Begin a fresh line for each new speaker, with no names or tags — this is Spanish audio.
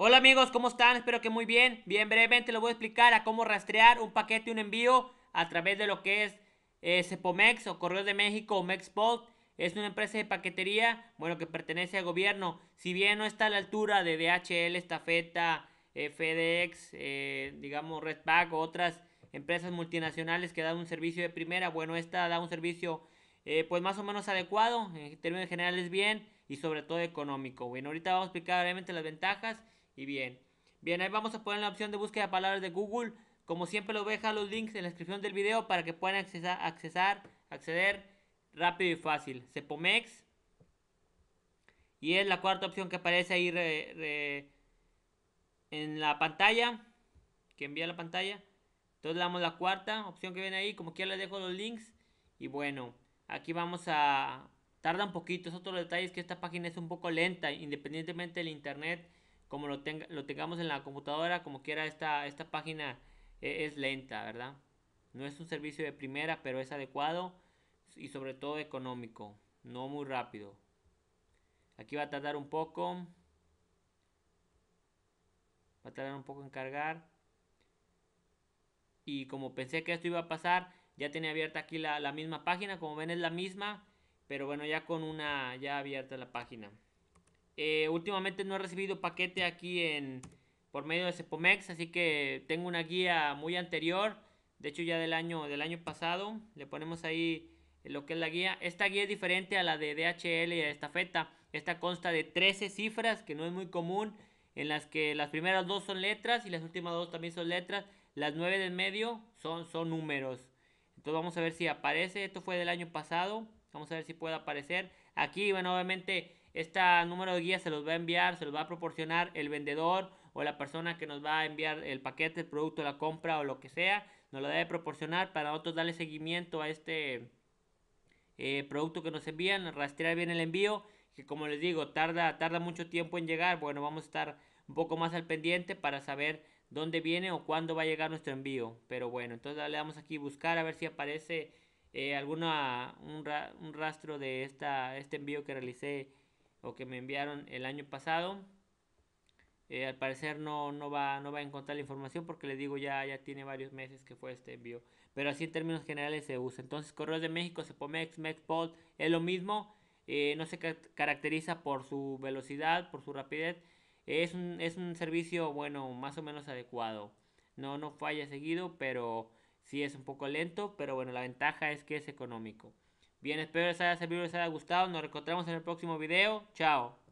Hola amigos, ¿cómo están? Espero que muy bien. Bien brevemente les voy a explicar a cómo rastrear un paquete, un envío a través de lo que es eh, Cepomex o Correos de México o Mexport. Es una empresa de paquetería, bueno, que pertenece al gobierno. Si bien no está a la altura de DHL, Estafeta, eh, FedEx, eh, digamos Redback o otras empresas multinacionales que dan un servicio de primera, bueno, esta da un servicio pues más o menos adecuado, en términos generales bien y sobre todo económico. Bueno, ahorita vamos a explicar brevemente las ventajas y bien. Bien, ahí vamos a poner la opción de búsqueda de palabras de Google. Como siempre lo voy los links en la descripción del video para que puedan accesar, accesar acceder rápido y fácil. Cepomex. Y es la cuarta opción que aparece ahí en la pantalla. Que envía la pantalla. Entonces le damos la cuarta opción que viene ahí. Como quiera les dejo los links. Y bueno, aquí vamos a... Tarda un poquito, es otro detalle es que esta página es un poco lenta, independientemente del internet como lo, tenga, lo tengamos en la computadora, como quiera esta, esta página e, es, lenta, ¿verdad? No es un servicio de primera, pero es adecuado y sobre todo económico, no muy rápido. Aquí va a tardar un poco. Va a tardar un poco en cargar. Y como pensé que esto iba a pasar, ya tenía abierta aquí la, la misma página. Como ven es la misma, pero bueno, ya con una ya abierta la página. Eh, últimamente no he recibido paquete aquí en por medio de Cepomex, así que tengo una guía muy anterior, de hecho ya del año del año pasado. Le ponemos ahí lo que es la guía. Esta guía es diferente a la de DHL y de Estafeta. Esta consta de 13 cifras, que no es muy común, en las que las primeras dos son letras y las últimas dos también son letras. Las nueve del medio son, son números. Entonces vamos a ver si aparece. Esto fue del año pasado. Vamos a ver si puede aparecer. Aquí, bueno, obviamente este número de guía se los va a enviar, se los va a proporcionar el vendedor o la persona que nos va a enviar el paquete, el producto, la compra o lo que sea. Nos lo debe proporcionar para nosotros darle seguimiento a este eh, producto que nos envían, rastrear bien el envío, que como les digo, tarda, tarda mucho tiempo en llegar. Bueno, vamos a estar un poco más al pendiente para saber dónde viene o cuándo va a llegar nuestro envío. Pero bueno, entonces le damos aquí buscar a ver si aparece eh, alguna un, un, rastro de esta, este envío que realicé o que me enviaron el año pasado. Eh, al parecer no, no, va, no va a encontrar la información porque le digo ya, ya tiene varios meses que fue este envío. Pero así en términos generales se usa. Entonces Correos de México, Cepomex, Mexpol es lo mismo. Eh, no se caracteriza por su velocidad, por su rapidez. Es un, es un servicio, bueno, más o menos adecuado. No, no falla seguido, pero sí es un poco lento. Pero bueno, la ventaja es que es económico. Bien, espero les haya servido, les haya gustado. Nos encontramos en el próximo video. Chao.